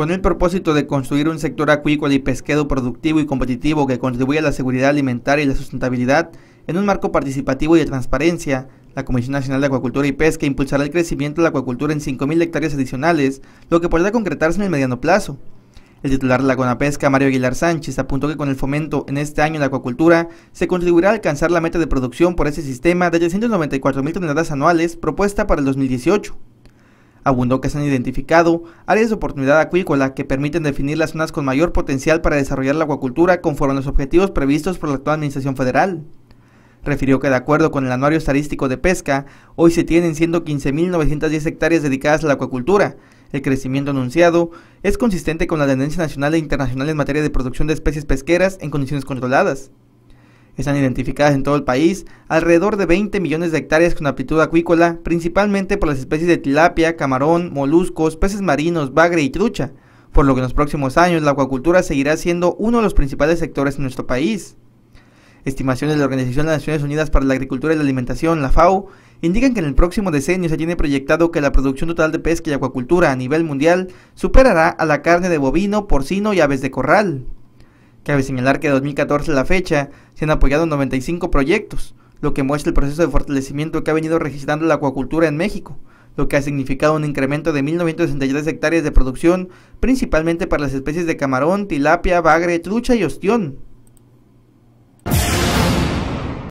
Con el propósito de construir un sector acuícola y pesquero productivo y competitivo que contribuya a la seguridad alimentaria y la sustentabilidad, en un marco participativo y de transparencia, la Comisión Nacional de Acuacultura y Pesca impulsará el crecimiento de la acuacultura en 5.000 hectáreas adicionales, lo que podrá concretarse en el mediano plazo. El titular de la Conapesca, Mario Aguilar Sánchez, apuntó que con el fomento en este año en la acuacultura se contribuirá a alcanzar la meta de producción por ese sistema de 394.000 toneladas anuales propuesta para el 2018. Abundó que se han identificado áreas de oportunidad acuícola que permiten definir las zonas con mayor potencial para desarrollar la acuacultura conforme a los objetivos previstos por la actual Administración Federal. Refirió que de acuerdo con el Anuario Estadístico de Pesca, hoy se tienen 115.910 hectáreas dedicadas a la acuacultura. El crecimiento anunciado es consistente con la tendencia nacional e internacional en materia de producción de especies pesqueras en condiciones controladas. Están identificadas en todo el país alrededor de 20 millones de hectáreas con aptitud acuícola, principalmente por las especies de tilapia, camarón, moluscos, peces marinos, bagre y trucha, por lo que en los próximos años la acuacultura seguirá siendo uno de los principales sectores en nuestro país. Estimaciones de la Organización de las Naciones Unidas para la Agricultura y la Alimentación, la FAO, indican que en el próximo decenio se tiene proyectado que la producción total de pesca y acuacultura a nivel mundial superará a la carne de bovino, porcino y aves de corral. Cabe señalar que de 2014 a la fecha se han apoyado 95 proyectos, lo que muestra el proceso de fortalecimiento que ha venido registrando la acuacultura en México, lo que ha significado un incremento de 1.963 hectáreas de producción, principalmente para las especies de camarón, tilapia, bagre, trucha y ostión.